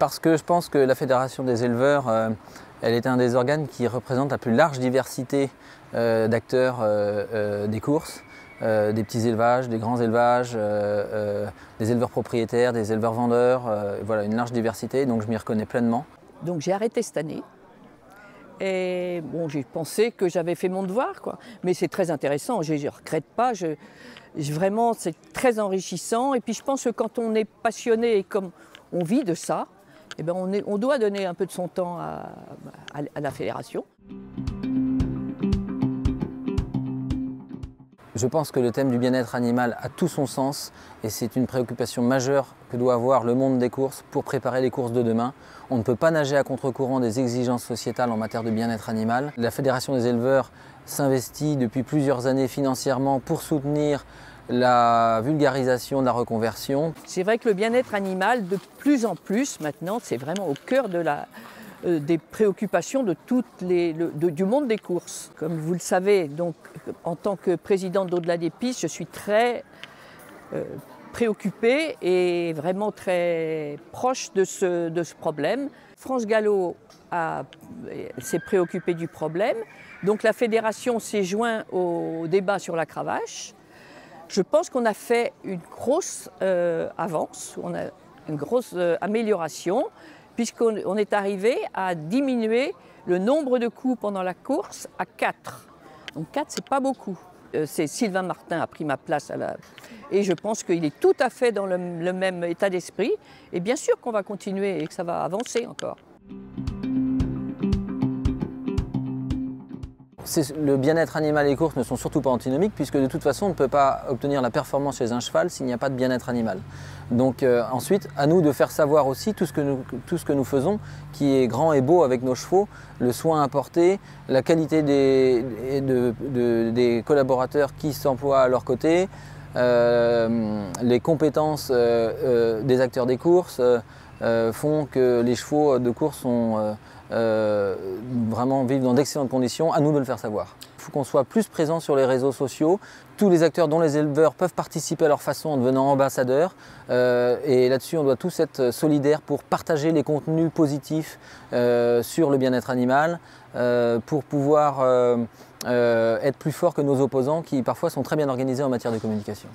Parce que je pense que la Fédération des éleveurs, euh, elle est un des organes qui représente la plus large diversité euh, d'acteurs euh, des courses. des petits élevages, des grands élevages, des éleveurs propriétaires, des éleveurs vendeurs, voilà, une large diversité, donc je m'y reconnais pleinement. Donc j'ai arrêté cette année. Et bon, j'ai pensé que j'avais fait mon devoir, quoi. Mais c'est très intéressant, je ne regrette pas. Vraiment, c'est très enrichissant. Et puis je pense que quand on est passionné et comme on vit de ça, eh ben on, doit donner un peu de son temps à la fédération. Je pense que le thème du bien-être animal a tout son sens et c'est une préoccupation majeure que doit avoir le monde des courses pour préparer les courses de demain. On ne peut pas nager à contre-courant des exigences sociétales en matière de bien-être animal. La Fédération des éleveurs s'investit depuis plusieurs années financièrement pour soutenir la vulgarisation de la reconversion. C'est vrai que le bien-être animal, de plus en plus maintenant, c'est vraiment au cœur de la, euh, des préoccupations de toutes les, du monde des courses. Comme vous le savez, donc, en tant que présidente d'Au-delà des pistes, je suis très euh, préoccupée et vraiment très proche de ce, de ce problème. France Gallo s'est préoccupée du problème. Donc la fédération s'est jointe au débat sur la cravache. Je pense qu'on a fait une grosse euh, avance, on a une grosse amélioration puisqu'on est arrivé à diminuer le nombre de coups pendant la course à 4. Donc 4, c'est pas beaucoup. Euh, c'est Sylvain Martin a pris ma place et je pense qu'il est tout à fait dans le même état d'esprit. Et bien sûr qu'on va continuer et que ça va avancer encore. Le bien-être animal et courses ne sont surtout pas antinomiques puisque de toute façon on ne peut pas obtenir la performance chez un cheval s'il n'y a pas de bien-être animal. Donc euh, ensuite, à nous de faire savoir aussi tout ce, que nous, tout ce que nous faisons, qui est grand et beau avec nos chevaux, le soin apporté, la qualité des, des collaborateurs qui s'emploient à leur côté, euh, les compétences euh, des acteurs des courses font que les chevaux de course sont vraiment vivre dans d'excellentes conditions, à nous de le faire savoir. Il faut qu'on soit plus présent sur les réseaux sociaux. Tous les acteurs, dont les éleveurs, peuvent participer à leur façon en devenant ambassadeurs. Euh, et là-dessus, on doit tous être solidaires pour partager les contenus positifs euh, sur le bien-être animal, pour pouvoir être plus forts que nos opposants qui parfois sont très bien organisés en matière de communication.